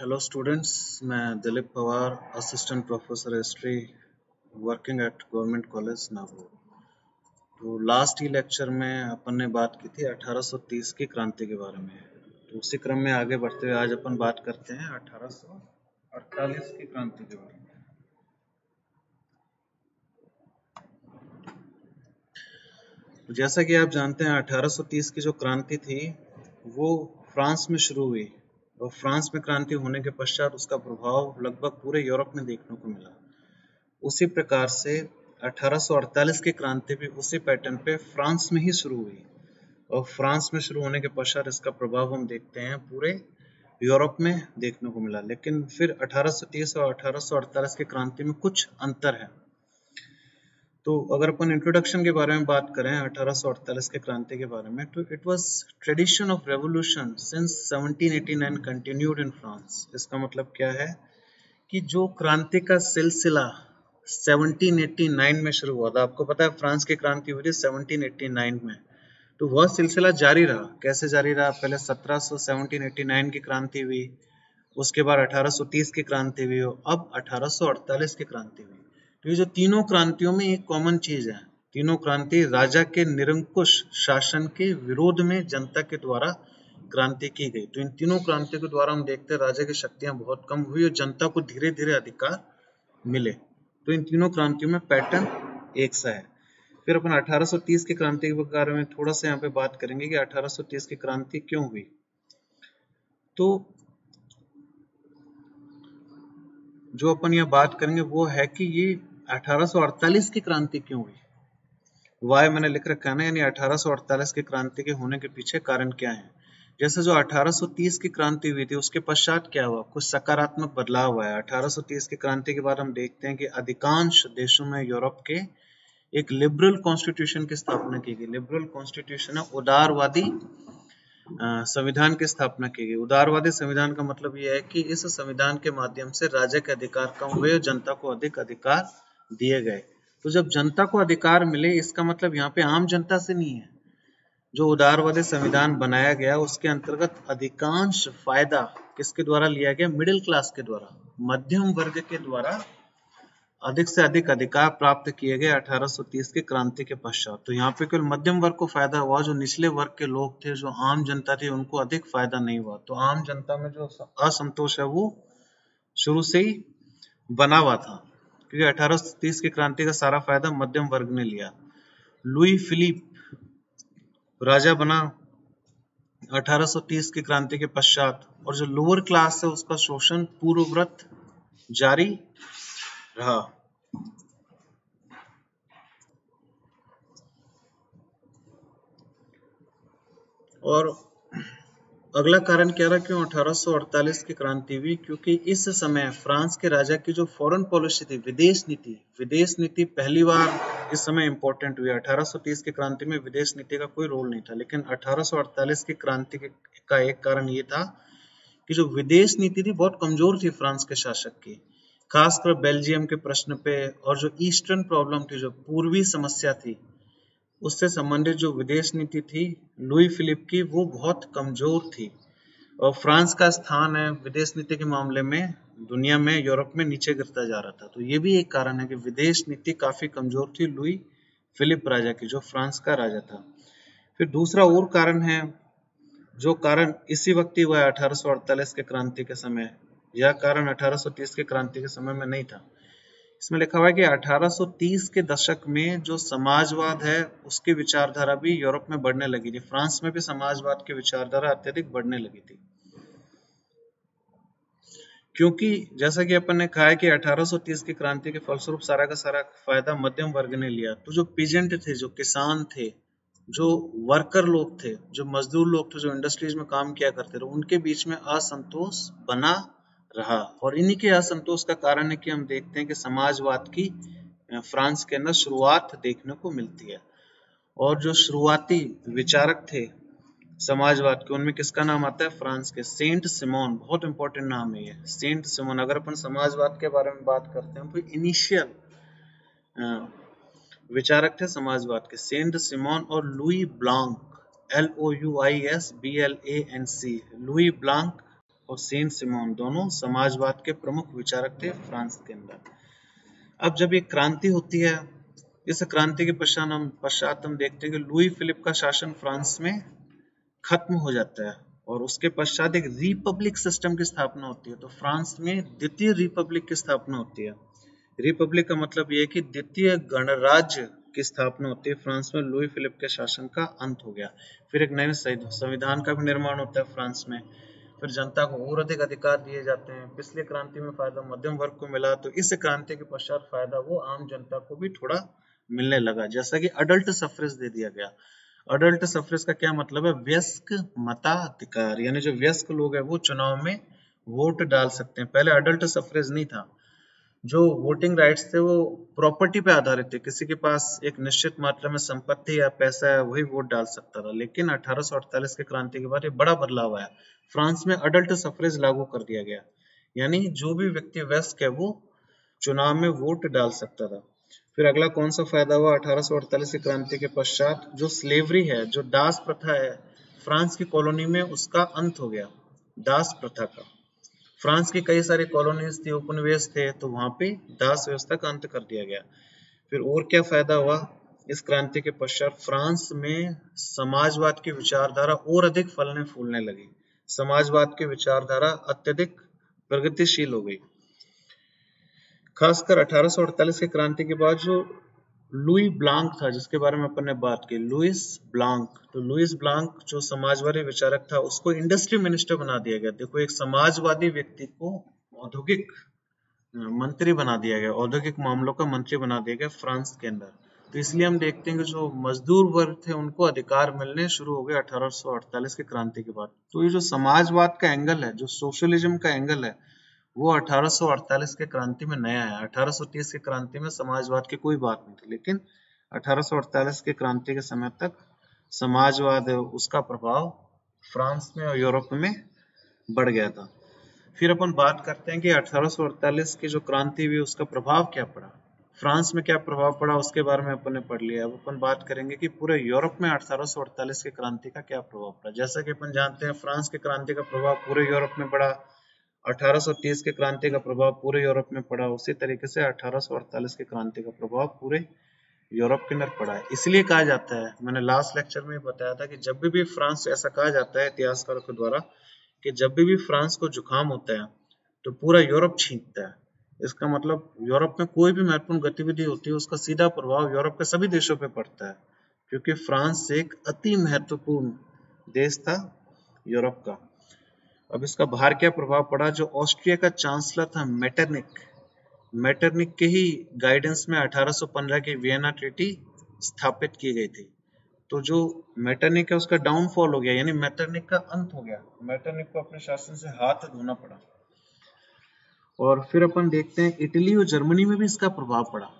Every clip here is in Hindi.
हेलो स्टूडेंट्स मैं Dilip Pawar assistant professor history working at government college Nagaur. तो लास्ट ही लेक्चर में अपन ने बात की थी 1830 की क्रांति के बारे में। तो उसी क्रम में आगे बढ़ते हुए आज अपन बात करते हैं 1848 की क्रांति के बारे में। तो जैसा कि आप जानते हैं 1830 की जो क्रांति थी, वो फ्रांस में शुरू हुई। और फ्रांस में क्रांति होने के पश्चात उसका प्रभाव लगभग पूरे यूरोप में देखने को मिला। उसी प्रकार से 1848 की क्रांति भी उसी पैटर्न पे फ्रांस में ही शुरू हुई। और फ्रांस में शुरू होने के पश्चात इसका प्रभाव हम देखते हैं पूरे यूरोप में देखने को मिला। लेकिन फिर 1830 और 1848 की क्रांति में कुछ अंतर है। तो अगर अपन इंट्रोडक्शन के बारे में बात करें 1848 के क्रांति के बारे में तो it was tradition of revolution since 1789 continued in France इसका मतलब क्या है? कि जो क्रांति का सिलसिला 1789 में शुरू हुआ था, आपको पता है फ्रांस की क्रांति हुई थी 1789 में। तो वह सिलसिला जारी रहा। कैसे जारी रहा? पहले 1700 1789 की क्रांति हुई, उसके बाद 1830 की क्रांति हुई अब 1848 की क्रांति हुई। तो ये जो तीनों क्रांतियों में एक कॉमन चीज़ है। तीनों क्रांति राजा के निरंकुश शासन के विरोध में जनता के द्वारा क्रांति की गई। तो इन तीनों क्रांति के द्वारा हम देखते हैं राजा की शक्तियाँ बहुत कम हुई और जनता को धीरे धीरे अधिकार मिले। तो इन तीनों क्रांतियों में पैटर्न एक सा है। फिर अपन 1830 की क्रांति के बारे में थोड़ा सा यहाँ पे बात करेंगे कि 1830 की क्रांति क्यों हुई। तो जो अपन यहाँ बात करेंगे वो है कि ये 1848 की क्रांति क्यों हुई? वाय मैंने लिख रखा है ना, यानी 1848 की क्रांति के होने के पीछे कारण क्या है? जैसे जो 1830 की क्रांति हुई थी, उसके पश्चात क्या हुआ? कुछ सकारात्मक बदलाव हुआ है 1830 की क्रांति के बाद हम देखते हैं कि अधिकांश देशों में यूरोप के एक लिबरल कॉन्स्टिट्यूशन की स्थापना की गई। लिबरल कॉन्स्टिट्यूशन है, उदारवादी संविधान की स्थापना की गई। उदारवादी संविधान का मतलब यह है कि इस संविधान के माध्यम से राजा के अधिकार कम हुए जनता को अधिक अधिकार दिए गए। तो जब जनता को अधिकार मिले, इसका मतलब यहाँ पे आम जनता से नहीं है। जो उदारवादी संविधान बनाया गया, उसके अंतर्गत अधिकांश फ़ायदा किसके द्वारा लिया गया? मिडिल क्लास के द्वारा, मध्यम वर्ग के द्वारा अधिक से अधिक अधिकार प्राप्त किए गए 1830 की क्रांति के पश्चात। तो यहाँ पे केवल मध्यम वर्ग को फ़ायदा हुआ, जो निचले वर्ग के लोग थे, जो आम जनता थी, उनको अधिक फ़ायदा नहीं हुआ। तो आम जनता में जो असंतोष है, वो शुरू से ही बना हुआ था। क्योंकि 1830 की क्रांति का सारा फ़ायदा मध्यम वर्ग ने लिया। लुई फिलिप राजा बना 1830 की क्रांति के पश्चात और जो लोअर क्लास है, उसका शोषण पूर्वव्रत जारी रहा। और अगला कारण क्या रहा क्यों 1848 की क्रांति हुई क्योंकि इस समय फ्रांस के राजा की जो फॉरेन पॉलिसी थी, विदेश नीति विदेश नीति पहली बार इस समय इंपॉर्टेंट हुई। 1830 की क्रांति में विदेश नीति का कोई रोल नहीं था, लेकिन 1848 की क्रांति का एक कारण ये था कि जो विदेश नीति थी, बहुत कमज़ोर थी फ्रांस के शासक की। खासकर बेल्जियम के प्रश्न पे और जो ईस्टर्न प्रॉब्लम थी, जो पूर्वी समस्या थी उससे संबंधित जो विदेश नीति थी, लुई फिलिप की, वो बहुत कमज़ोर थी। और फ्रांस का स्थान है विदेश नीति के मामले में, दुनिया में, यूरोप में नीचे गिरता जा रहा था। तो ये भी एक कारण है कि विदेश नीति काफ़ी कमज़ोर थी लुई फिलिप राजा की, जो फ्रांस का राजा था। फिर दूसरा और कारण है, जो कारण इसी वक्त ही हुआ है, अठारह के क्रांति के समय। यह कारण 1830 के क्रांति के समय में नहीं था। इसमें लिखा हुआ है कि 1830 के दशक में जो समाजवाद है, उसकी विचारधारा भी यूरोप में बढ़ने लगी थी। फ्रांस में भी समाजवाद की विचारधारा अत्यधिक बढ़ने लगी थी। क्योंकि जैसा कि अपन ने कहा है कि 1830 की क्रांति के फलस्वरूप सारा का सारा फ़ायदा मध्यम वर्ग ने लिया। तो जो पीजेंट थे, जो किसान थे, जो वर्कर लोग थे, जो मजदूर लोग थे, जो इंडस्ट्रीज़ में काम किया करते थे, उनके बीच में असंतोष बना रहा। और इन्हीं के असंतोष का कारण है कि हम देखते हैं कि समाजवाद की फ्रांस के अंदर शुरुआत देखने को मिलती है। और जो शुरुआती विचारक थे समाजवाद के, उनमें किसका नाम आता है? फ्रांस के। सेंट सिमोन, बहुत इंपॉर्टेंट नाम है ये। सेंट सिमोन, अगर अपन समाजवाद के बारे में बात करते हैं तो इनिशियल विचारक थे समाजवाद के। सेंट सिमोन और Louis Blanc L O U I S B L A N C Louis Blanc और सेंट सिमोन दोनों समाजवाद के प्रमुख विचारक थे फ्रांस के अंदर। अब जब ये क्रांति होती है, इस क्रांति के पश्चात हम पश्चात हम देखते हैं कि लुई फिलिप का शासन फ्रांस में खत्म हो जाता है और उसके पश्चात एक रिपब्लिक सिस्टम की स्थापना होती है। तो फ्रांस में द्वितीय रिपब्लिक की स्थापना होती है। रिपब्लिक का मतलब यह कि द्वितीय गणराज्य की स्थापना होती है। फ्रांस में लुई फिलिप के शासन का अंत हो गया। फिर एक नए संविधान का भी निर्माण होता है फ्रांस में। फिर जनता को और अधिक अधिकार दिए जाते हैं। पिछले क्रांति में फ़ायदा मध्यम वर्ग को मिला तो इस क्रांति के पश्चात फ़ायदा वो आम जनता को भी थोड़ा मिलने लगा। जैसा कि अडल्ट सफरेज दे दिया गया। अडल्ट सफरेज का क्या मतलब है? व्यस्क मताधिकार, यानी जो व्यस्क लोग है, वो चुनाव में वोट डाल सकते हैं। पहले अडल्ट सफरेज नहीं था। जो वोटिंग राइट्स थे, वो प्रॉपर्टी पे आधारित थे। किसी के पास एक निश्चित मात्रा में संपत्ति या पैसा है, वही वोट डाल सकता था। लेकिन अठारह के क्रांति के बाद ये बड़ा बदलाव आया। फ्रांस में अडल्ट सफरेज लागू कर दिया गया। यानी जो भी व्यक्ति व्यस्क है, वो चुनाव में वोट डाल सकता था। फिर अगला कौन सा फ़ायदा हुआ? अठारह की क्रांति के पश्चात जो स्लेवरी है, जो दास प्रथा है, फ्रांस की कॉलोनी में उसका अंत हो गया। दास प्रथा का। फ्रांस की कई सारी कॉलोनीज थी, उपनिवेश थे तो वहाँ पे दास व्यवस्था का अंत कर दिया गया। फिर और क्या फ़ायदा हुआ? इस क्रांति के पश्चात फ्रांस में समाजवाद की विचारधारा और अधिक फलने फूलने लगी। समाजवाद की विचारधारा अत्यधिक प्रगतिशील हो गई। खासकर अठारह के क्रांति के बाद जो लुई ब्लांक था, जिसके बारे में अपन ने बात की लुइस ब्लांक। तो लुइस ब्लांक जो समाजवादी विचारक था, उसको इंडस्ट्री मिनिस्टर बना दिया गया। देखो, एक समाजवादी व्यक्ति को औद्योगिक मंत्री बना दिया गया, औद्योगिक मामलों का मंत्री बना दिया गया फ्रांस के अंदर। तो इसलिए हम देखते हैं कि जो मजदूर वर्ग थे, उनको अधिकार मिलने शुरू हो गए 1848 की क्रांति के बाद। तो ये जो समाजवाद का एंगल है, जो सोशलिज्म का एंगल है वो 1848 के क्रांति में नया है। 1830 के क्रांति में समाजवाद की कोई बात नहीं थी, लेकिन 1848 के क्रांति के समय तक समाजवाद उसका प्रभाव फ्रांस में और यूरोप में बढ़ गया था। फिर अपन बात करते हैं कि 1848 की जो क्रांति हुई, उसका प्रभाव क्या पड़ा? फ्रांस में क्या प्रभाव पड़ा, उसके बारे में अपन ने पढ़ लिया। अब अपन बात करेंगे कि पूरे यूरोप में 1848 की क्रांति का क्या प्रभाव पड़ा। जैसा कि अपन जानते हैं, फ्रांस की क्रांति का प्रभाव पूरे यूरोप में पड़ा। 1830 के क्रांति का प्रभाव पूरे यूरोप में पड़ा, उसी तरीके से 1848 के क्रांति का प्रभाव पूरे यूरोप के अंदर पड़ा है। इसलिए कहा जाता है, मैंने लास्ट लेक्चर में बताया था कि जब भी भी फ्रांस, ऐसा कहा जाता है इतिहासकारों के द्वारा कि जब भी भी फ्रांस को जुकाम होता है तो पूरा यूरोप छींकता है। इसका मतलब यूरोप में कोई भी महत्वपूर्ण गतिविधि होती है, उसका सीधा प्रभाव यूरोप के सभी देशों पर पड़ता है, क्योंकि फ्रांस एक अति महत्वपूर्ण देश था यूरोप का। अब इसका बाहर क्या प्रभाव पड़ा? जो ऑस्ट्रिया का चांसलर था मेटरनिक। मेटरनिक के ही गाइडेंस में 1815 की वियना ट्रीटी स्थापित की गई थी। तो जो मेटरनिक है, उसका डाउनफॉल हो गया, यानी मेटरनिक का अंत हो गया। मेटरनिक को अपने शासन से हाथ धोना पड़ा। और फिर अपन देखते हैं, इटली और जर्मनी में भी इसका प्रभाव पड़ा,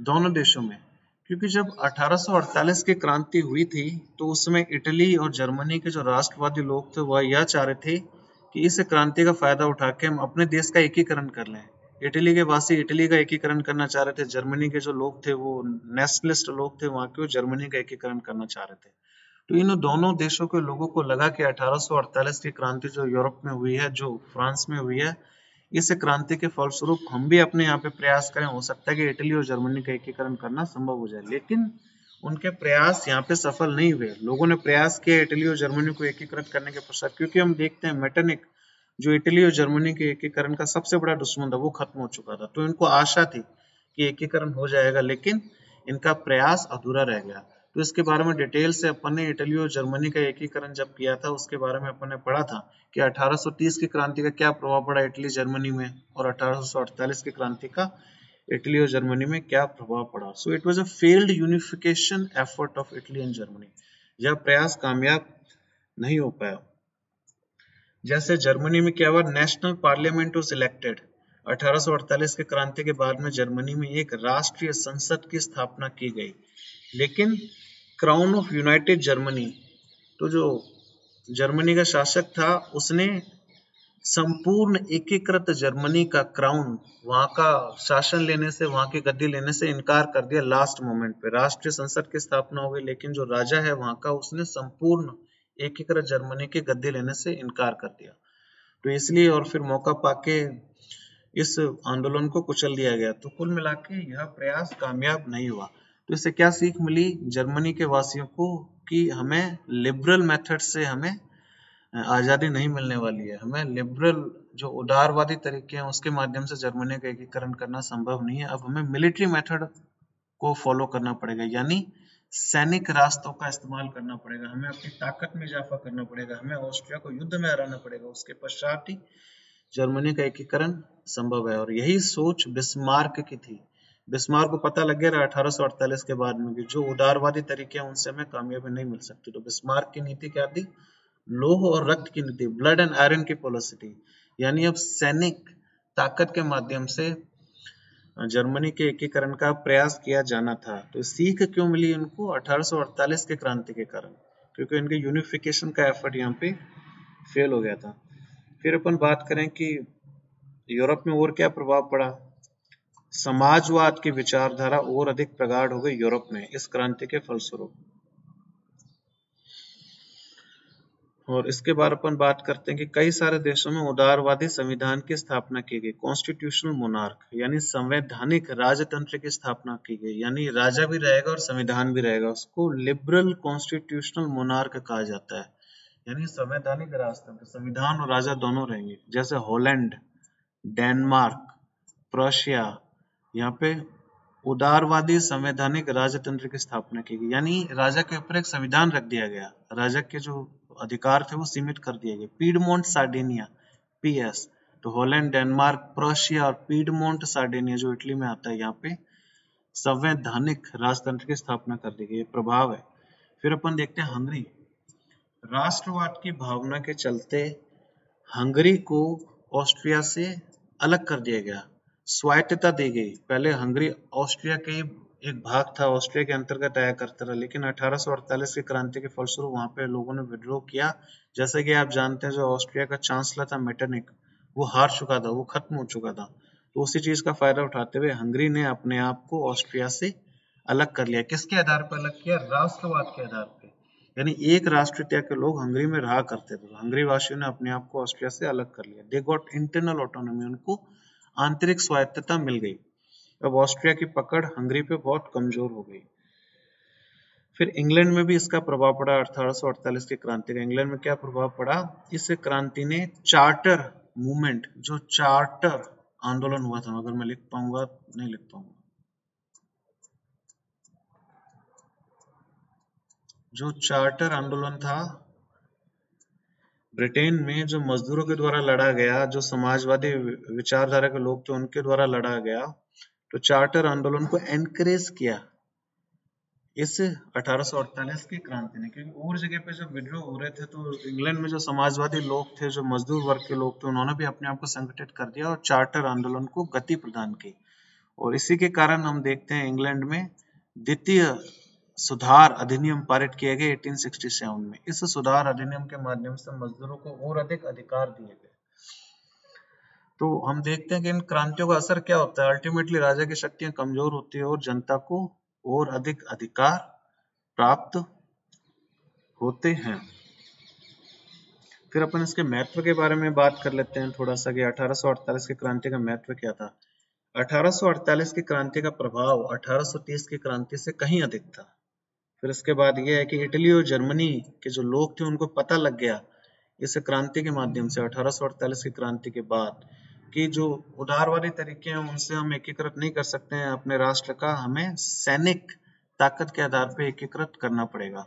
दोनों देशों में। क्योंकि जब 1848 की क्रांति हुई थी तो उसमें इटली और जर्मनी के जो राष्ट्रवादी लोग थे, वह यह चाह रहे थे कि इस क्रांति का फ़ायदा उठा के हम अपने देश का एकीकरण कर लें। इटली के वासी इटली का एकीकरण करना चाह रहे थे। जर्मनी के जो लोग थे, वो नेशनलिस्ट लोग थे, वहाँ के जर्मनी का एकीकरण करना चाह रहे थे। तो इन दोनों देशों के लोगों को लगा कि 1848 की क्रांति जो यूरोप में हुई है, जो फ्रांस में हुई है, इस क्रांति के फलस्वरूप हम भी अपने यहाँ पे प्रयास करें। हो सकता है कि इटली और जर्मनी का एकीकरण करना संभव हो जाए, लेकिन उनके प्रयास यहाँ पे सफल नहीं हुए। लोगों ने प्रयास किया इटली और जर्मनी को एकीकृत करने के पश्चात क्योंकि हम देखते हैं, मेटनिक जो इटली और जर्मनी के एकीकरण का सबसे बड़ा दुश्मन था, वो खत्म हो चुका था। तो इनको आशा थी कि एकीकरण हो जाएगा, लेकिन इनका प्रयास अधूरा रह गया। तो इसके बारे में डिटेल से अपन ने इटली और जर्मनी का एकीकरण जब किया था, उसके बारे में अपन ने पढ़ा था कि 1830 की क्रांति का क्या प्रभाव पड़ा इटली, जर्मनी में, और 1848 की क्रांति का इटली और जर्मनी में क्या प्रभाव पड़ा। So it was a failed unification effort of Italy and Germany यह प्रयास कामयाब नहीं हो पाया। जैसे जर्मनी में क्या हुआ? नेशनल पार्लियामेंट वॉज़ इलेक्टेड 1848 के क्रांति के बाद में जर्मनी में एक राष्ट्रीय संसद की स्थापना की गई। लेकिन क्राउन ऑफ़ यूनाइटेड जर्मनी तो जो जर्मनी का शासक था, उसने संपूर्ण एकीकृत जर्मनी का क्राउन वहाँ का शासन लेने से, वहाँ की गद्दी लेने से इनकार कर दिया लास्ट मोमेंट पे। राष्ट्रीय संसद की स्थापना हो गई, लेकिन जो राजा है वहाँ का, उसने संपूर्ण एकीकृत जर्मनी के गद्दी लेने से इनकार कर दिया। तो इसलिए और फिर मौका पाके इस आंदोलन को कुचल दिया गया। तो कुल मिला यह प्रयास कामयाब नहीं हुआ। तो इससे क्या सीख मिली? जर्मनी के वासियों को कि हमें लिबरल मेथड से हमें आज़ादी नहीं मिलने वाली है। हमें लिबरल जो उदारवादी तरीके हैं, उसके माध्यम से जर्मनी का एकीकरण करना संभव नहीं है। अब हमें मिलिट्री मेथड को फॉलो करना पड़ेगा। यानी सैनिक रास्तों का इस्तेमाल करना पड़ेगा, हमें अपनी ताकत में इजाफा करना पड़ेगा, हमें ऑस्ट्रिया को युद्ध में हराना पड़ेगा, उसके पश्चात ही जर्मनी का एकीकरण संभव है। और यही सोच बिस्मार्क की थी। बिस्मार्क को पता लग गया अठारह के बाद में कि जो उदारवादी तरीके हैं, उनसे हमें कामयाबी नहीं मिल सकती। तो बिस्मार्क की नीति क्या थी? लोह और रक्त की नीति ब्लड एंड आयरन की पॉलिसी यानी अब सैनिक ताकत के माध्यम से जर्मनी के एकीकरण का प्रयास किया जाना था। तो सीख क्यों मिली उनको? 1848 के क्रांति के कारण। क्योंकि इनके यूनिफिकेशन का एफर्ट यहाँ पे फेल हो गया था। फिर अपन बात करें कि यूरोप में और क्या प्रभाव पड़ा? समाजवाद की विचारधारा और अधिक प्रगाढ़ हो गई यूरोप में इस क्रांति के फलस्वरूप। और इसके बाद अपन बात करते हैं कि कई सारे देशों में उदारवादी संविधान की स्थापना की गई कॉन्स्टिट्यूशनल मोनार्क यानी संवैधानिक राजतंत्र की स्थापना की गई, यानी राजा भी रहेगा और संविधान भी रहेगा, उसको लिबरल कॉन्स्टिट्यूशनल मोनार्क कहा जाता है, यानी संवैधानिक राजतंत्र, संविधान और राजा दोनों रहेंगे, जैसे हॉलैंड डेनमार्क प्रोशिया यहाँ पे उदारवादी संवैधानिक राजतंत्र की स्थापना की गई, यानी राजा के ऊपर एक संविधान रख दिया गया, राजा के जो अधिकार थे वो सीमित कर दिए गए। पीडमोंट, सार्डिनिया, पीएस तो हॉलैंड, डेनमार्क, प्रोशिया और पीडमोंट, सार्डिनिया, जो इटली में आता है, यहाँ पे संवैधानिक राजतंत्र की स्थापना कर दी गई। प्रभाव है। फिर अपन देखते हैं हंगरी। राष्ट्रवाद की भावना के चलते हंगरी को ऑस्ट्रिया से अलग कर दिया गया। स्वायत्तता दी गई। पहले हंगरी ऑस्ट्रिया के एक भाग था, ऑस्ट्रिया के अंतर्गत आया करता रहा, लेकिन 1848 की क्रांति के फलस्वरूप वहाँ पे लोगों ने विद्रोह किया। जैसे कि आप जानते हैं, जो ऑस्ट्रिया का चांसलर था मेटरनिक वो हार चुका था, वो खत्म हो चुका था। तो उसी चीज़ का फ़ायदा उठाते हुए हंगरी ने अपने आप को ऑस्ट्रिया से अलग कर लिया। किसके आधार पर अलग किया? राष्ट्रवाद के आधार पर यानी एक राष्ट्रीयता के लोग हंगरी में रहा करते थे। हंगरी वासियों ने अपने आप को ऑस्ट्रिया से अलग कर लिया। दे गॉट इंटरनल ऑटोनॉमी उनको आंतरिक स्वायत्तता मिल गई। अब ऑस्ट्रिया की पकड़ हंगरी पे बहुत कमज़ोर हो गई। फिर इंग्लैंड में भी इसका प्रभाव पड़ा 1848 की क्रांति का। इंग्लैंड में क्या प्रभाव पड़ा? इस क्रांति ने चार्टर मूवमेंट, जो चार्टर आंदोलन हुआ था, अगर मैं लिख पाऊँगा, नहीं लिख पाऊँगा। जो चार्टर आंदोलन था, ब्रिटेन में जो मजदूरों के द्वारा लड़ा गया, जो समाजवादी विचारधारा के लोग थे, उनके द्वारा लड़ा गया तो चार्टर आंदोलन को एनकरेज किया। इस 1848 की क्रांति ने, क्योंकि और जगह पे जब विद्रोह हो रहे थे तो इंग्लैंड में जो समाजवादी लोग थे, जो मजदूर वर्ग के लोग थे, उन्होंने भी अपने आप को संगठित कर दिया और चार्टर आंदोलन को गति प्रदान की। और इसी के कारण हम देखते हैं इंग्लैंड में द्वितीय सुधार अधिनियम पारित किए गए 1867 में। इस सुधार अधिनियम के माध्यम से मजदूरों को और अधिक अधिकार दिए गए। तो हम देखते हैं कि इन क्रांतियों का असर क्या होता है। अल्टीमेटली राजा की शक्तियाँ कमज़ोर होती है और जनता को और अधिक अधिकार प्राप्त होते हैं। फिर अपन इसके महत्व के बारे में बात कर लेते हैं थोड़ा सा कि 1848 की क्रांति का महत्व क्या था। 1848 की क्रांति का प्रभाव 1830 की क्रांति से कहीं अधिक था। फिर इसके बाद यह है कि इटली और जर्मनी के जो लोग थे, उनको पता लग गया इस क्रांति के माध्यम से 1848 की क्रांति के बाद, कि जो उदारवादी तरीके हैं, उनसे हम एकीकृत नहीं कर सकते हैं। अपने राष्ट्र का हमें सैनिक ताकत के आधार पर एकीकृत करना पड़ेगा।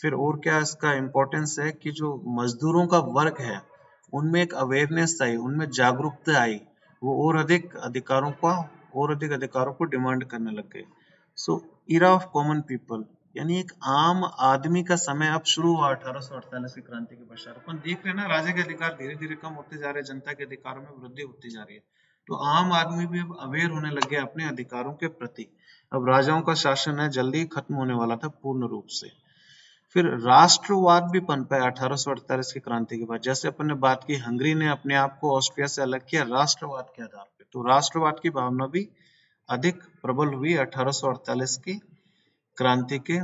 फिर और क्या इसका इम्पोर्टेंस है कि जो मजदूरों का वर्ग है, उनमें एक अवेयरनेस आई, उनमें जागरूकता आई, वो और अधिक अधिकारों का, और अधिक अधिकारों को डिमांड करने लग गए। So era of common people यानी एक आम आदमी का समय अब शुरू हुआ अठारह सौ अड़तालीस की क्रांति के पश्चात। अपन देख रहे हैं ना, राजा के अधिकार धीरे धीरे कम होते जा रहे हैं, जनता के अधिकारों में वृद्धि होती जा रही है। तो आम आदमी भी अब अवेयर होने लग गया अपने अधिकारों के प्रति। अब राजाओं का शासन है, जल्दी खत्म होने वाला था पूर्ण रूप से। फिर राष्ट्रवाद भी पन पाया अठारह की क्रांति के बाद। जैसे अपन ने बात की, हंगरी ने अपने आप को ऑस्ट्रिया से अलग किया राष्ट्रवाद के आधार पर तो राष्ट्रवाद की भावना भी अधिक प्रबल हुई अठारह की क्रांति के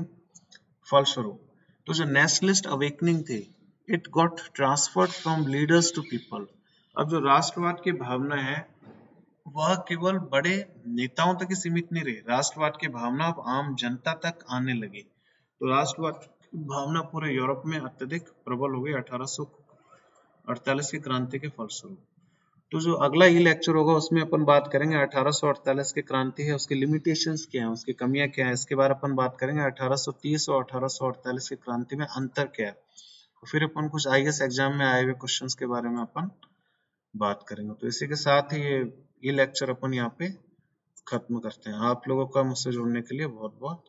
फलस्वरूप। तो जो नेशनलिस्ट अवेकनिंग थी it got transferred from leaders to people अब जो राष्ट्रवाद की भावना है, वह केवल बड़े नेताओं तक ही सीमित नहीं रही। राष्ट्रवाद की भावना अब आम जनता तक आने लगी। तो राष्ट्रवाद भावना पूरे यूरोप में अत्यधिक प्रबल हो गई अठारह की क्रांति के फलस्वरूप। तो जो अगला ई लेक्चर होगा, उसमें अपन बात करेंगे 1848 की क्रांति है, उसके लिमिटेशंस क्या है, उसकी कमियाँ क्या है, इसके बारे अपन बात करेंगे 1830 और 1848 की क्रांति में अंतर क्या है। फिर अपन कुछ आई एग्ज़ाम में आए हुए क्वेश्चन के बारे में अपन बात करेंगे। तो इसी के साथ ही ये ये लेक्चर अपन यहाँ पे खत्म करते हैं। आप लोगों का मुझसे जुड़ने के लिए बहुत बहुत